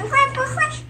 不会不会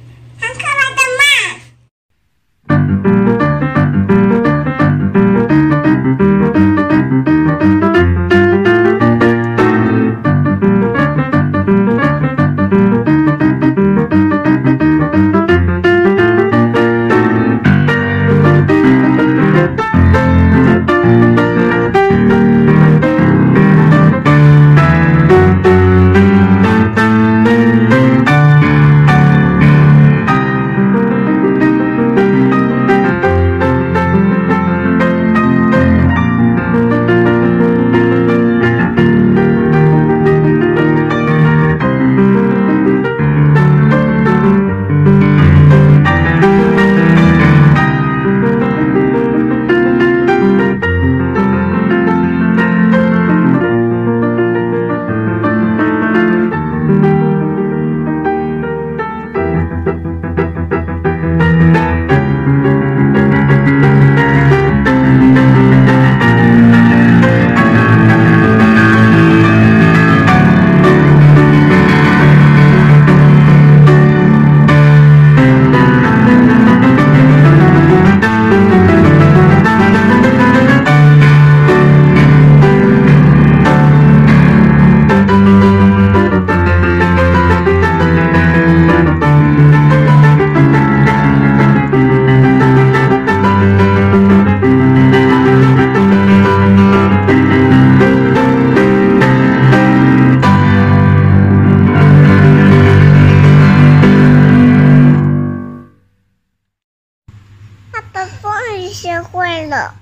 我终于学会了。